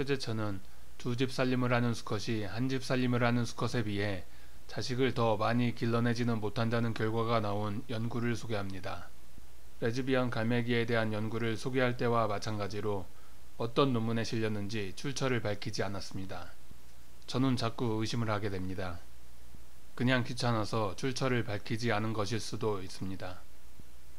최재천은 두 집 살림을 하는 수컷이 한 집 살림을 하는 수컷에 비해 자식을 더 많이 길러내지는 못한다는 결과가 나온 연구를 소개합니다. 레즈비언 갈매기에 대한 연구를 소개할 때와 마찬가지로 어떤 논문에 실렸는지 출처를 밝히지 않았습니다. 저는 자꾸 의심을 하게 됩니다. 그냥 귀찮아서 출처를 밝히지 않은 것일 수도 있습니다.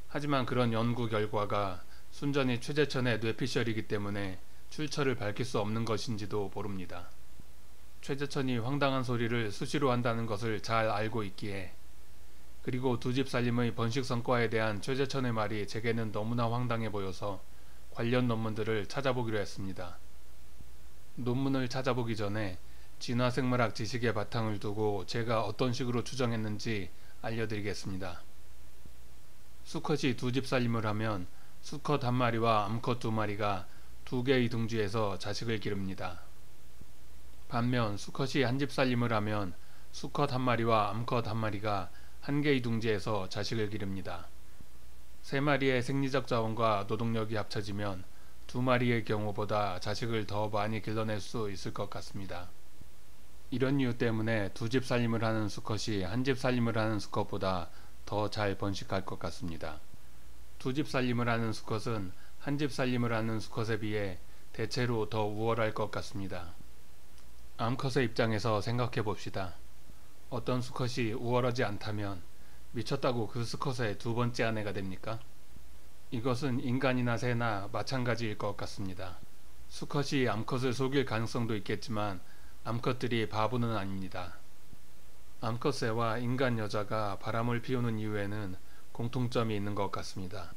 하지만 그런 연구 결과가 순전히 최재천의 뇌피셜이기 때문에 출처를 밝힐 수 없는 것인지도 모릅니다. 최재천이 황당한 소리를 수시로 한다는 것을 잘 알고 있기에 그리고 두 집 살림의 번식 성과에 대한 최재천의 말이 제게는 너무나 황당해 보여서 관련 논문들을 찾아보기로 했습니다. 논문을 찾아보기 전에 진화생물학 지식의 바탕을 두고 제가 어떤 식으로 추정했는지 알려드리겠습니다. 수컷이 두 집 살림을 하면 수컷 한 마리와 암컷 두 마리가 두 개의 둥지에서 자식을 기릅니다. 반면 수컷이 한 집 살림을 하면 수컷 한 마리와 암컷 한 마리가 한 개의 둥지에서 자식을 기릅니다. 세 마리의 생리적 자원과 노동력이 합쳐지면 두 마리의 경우보다 자식을 더 많이 길러낼 수 있을 것 같습니다. 이런 이유 때문에 두 집 살림을 하는 수컷이 한 집 살림을 하는 수컷보다 더 잘 번식할 것 같습니다. 두 집 살림을 하는 수컷은 한 집 살림을 하는 수컷에 비해 대체로 더 우월할 것 같습니다. 암컷의 입장에서 생각해 봅시다. 어떤 수컷이 우월하지 않다면 미쳤다고 그 수컷의 두 번째 아내가 됩니까? 이것은 인간이나 새나 마찬가지일 것 같습니다. 수컷이 암컷을 속일 가능성도 있겠지만 암컷들이 바보는 아닙니다. 암컷 새와 인간 여자가 바람을 피우는 이유에는 공통점이 있는 것 같습니다.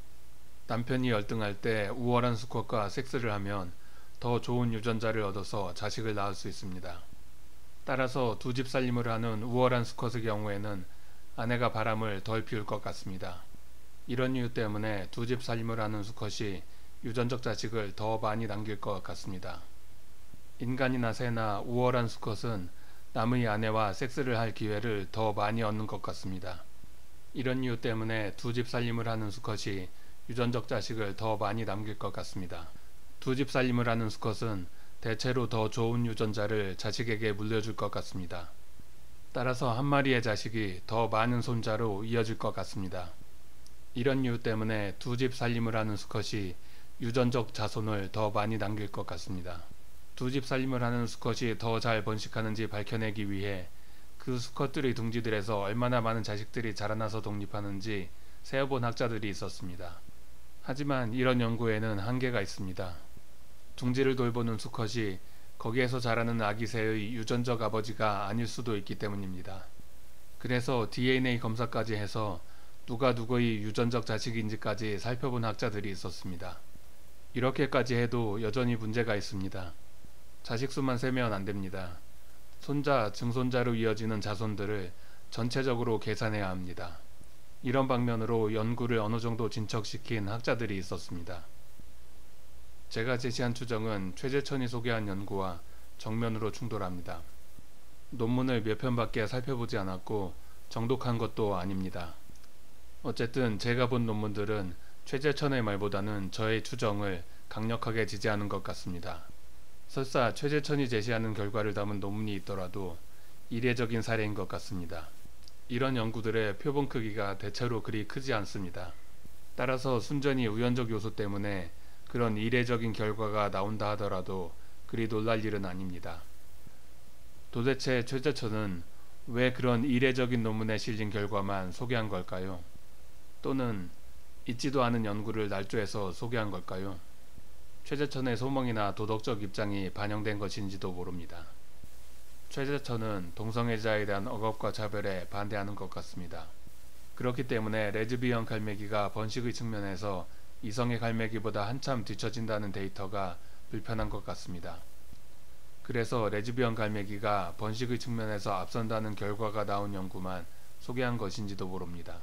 남편이 열등할 때 우월한 수컷과 섹스를 하면 더 좋은 유전자를 얻어서 자식을 낳을 수 있습니다. 따라서 두 집 살림을 하는 우월한 수컷의 경우에는 아내가 바람을 덜 피울 것 같습니다. 이런 이유 때문에 두 집 살림을 하는 수컷이 유전적 자식을 더 많이 남길 것 같습니다. 인간이나 새나 우월한 수컷은 남의 아내와 섹스를 할 기회를 더 많이 얻는 것 같습니다. 이런 이유 때문에 두 집 살림을 하는 수컷이 유전적 자식을 더 많이 남길 것 같습니다. 두 집 살림을 하는 수컷은 대체로 더 좋은 유전자를 자식에게 물려줄 것 같습니다. 따라서 한 마리의 자식이 더 많은 손자로 이어질 것 같습니다. 이런 이유 때문에 두 집 살림을 하는 수컷이 유전적 자손을 더 많이 남길 것 같습니다. 두 집 살림을 하는 수컷이 더 잘 번식하는지 밝혀내기 위해 그 수컷들의 둥지들에서 얼마나 많은 자식들이 자라나서 독립하는지 세어본 학자들이 있었습니다. 하지만 이런 연구에는 한계가 있습니다. 둥지를 돌보는 수컷이 거기에서 자라는 아기 새의 유전적 아버지가 아닐 수도 있기 때문입니다. 그래서 DNA 검사까지 해서 누가 누구의 유전적 자식인지까지 살펴본 학자들이 있었습니다. 이렇게까지 해도 여전히 문제가 있습니다. 자식 수만 세면 안 됩니다. 손자, 증손자로 이어지는 자손들을 전체적으로 계산해야 합니다. 이런 방면으로 연구를 어느 정도 진척시킨 학자들이 있었습니다. 제가 제시한 추정은 최재천이 소개한 연구와 정면으로 충돌합니다. 논문을 몇 편밖에 살펴보지 않았고 정독한 것도 아닙니다. 어쨌든 제가 본 논문들은 최재천의 말보다는 저의 추정을 강력하게 지지하는 것 같습니다. 설사 최재천이 제시하는 결과를 담은 논문이 있더라도 이례적인 사례인 것 같습니다. 이런 연구들의 표본 크기가 대체로 그리 크지 않습니다. 따라서 순전히 우연적 요소 때문에 그런 이례적인 결과가 나온다 하더라도 그리 놀랄 일은 아닙니다. 도대체 최재천은 왜 그런 이례적인 논문에 실린 결과만 소개한 걸까요? 또는 있지도 않은 연구를 날조해서 소개한 걸까요? 최재천의 소망이나 도덕적 입장이 반영된 것인지도 모릅니다. 최재천은 동성애자에 대한 억압과 차별에 반대하는 것 같습니다. 그렇기 때문에 레즈비언 갈매기가 번식의 측면에서 이성의 갈매기보다 한참 뒤처진다는 데이터가 불편한 것 같습니다. 그래서 레즈비언 갈매기가 번식의 측면에서 앞선다는 결과가 나온 연구만 소개한 것인지도 모릅니다.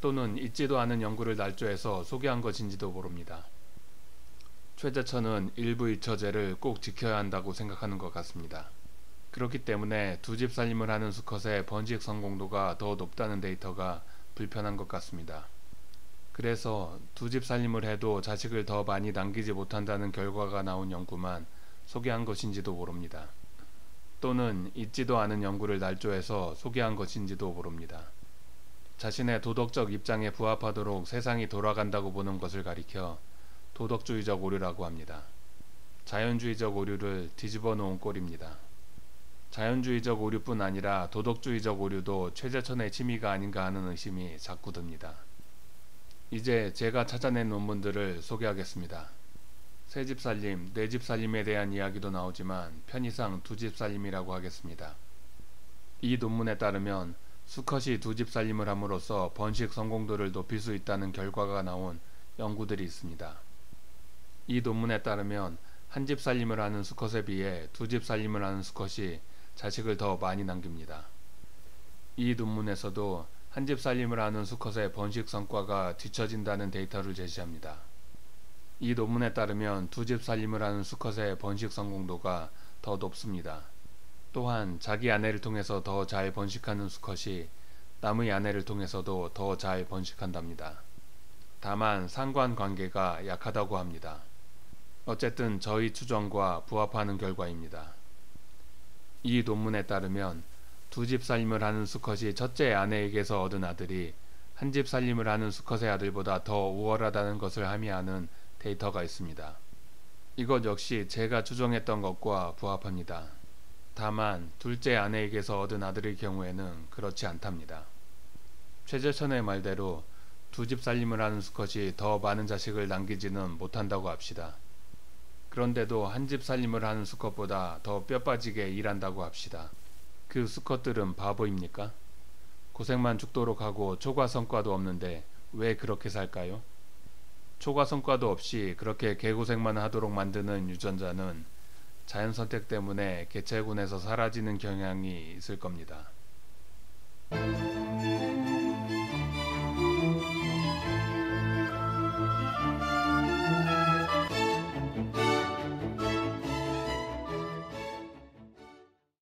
또는 있지도 않은 연구를 날조해서 소개한 것인지도 모릅니다. 최재천은 일부 이처제를 꼭 지켜야 한다고 생각하는 것 같습니다. 그렇기 때문에 두 집 살림을 하는 수컷의 번식 성공도가 더 높다는 데이터가 불편한 것 같습니다. 그래서 두 집 살림을 해도 자식을 더 많이 남기지 못한다는 결과가 나온 연구만 소개한 것인지도 모릅니다. 또는 있지도 않은 연구를 날조해서 소개한 것인지도 모릅니다. 자신의 도덕적 입장에 부합하도록 세상이 돌아간다고 보는 것을 가리켜 도덕주의적 오류라고 합니다. 자연주의적 오류를 뒤집어 놓은 꼴입니다. 자연주의적 오류뿐 아니라 도덕주의적 오류도 최재천의 취미가 아닌가 하는 의심이 자꾸 듭니다. 이제 제가 찾아낸 논문들을 소개하겠습니다. 새집 살림, 네집 살림에 대한 이야기도 나오지만 편의상 두 집 살림이라고 하겠습니다. 이 논문에 따르면 수컷이 두 집 살림을 함으로써 번식 성공도를 높일 수 있다는 결과가 나온 연구들이 있습니다. 이 논문에 따르면 한 집 살림을 하는 수컷에 비해 두 집 살림을 하는 수컷이 자식을 더 많이 남깁니다. 이 논문에서도 한 집 살림을 하는 수컷의 번식 성과가 뒤처진다는 데이터를 제시합니다. 이 논문에 따르면 두 집 살림을 하는 수컷의 번식 성공도가 더 높습니다. 또한 자기 아내를 통해서 더 잘 번식하는 수컷이 남의 아내를 통해서도 더 잘 번식한답니다. 다만 상관관계가 약하다고 합니다. 어쨌든 저희 추정과 부합하는 결과입니다. 이 논문에 따르면 두 집 살림을 하는 수컷이 첫째 아내에게서 얻은 아들이 한 집 살림을 하는 수컷의 아들보다 더 우월하다는 것을 함의하는 데이터가 있습니다. 이것 역시 제가 추정했던 것과 부합합니다. 다만 둘째 아내에게서 얻은 아들의 경우에는 그렇지 않답니다. 최재천의 말대로 두 집 살림을 하는 수컷이 더 많은 자식을 남기지는 못한다고 합시다. 그런데도 한 집 살림을 하는 수컷보다 더 뼈빠지게 일한다고 합시다. 그 수컷들은 바보입니까? 고생만 죽도록 하고 초과 성과도 없는데 왜 그렇게 살까요? 초과 성과도 없이 그렇게 개고생만 하도록 만드는 유전자는 자연 선택 때문에 개체군에서 사라지는 경향이 있을 겁니다.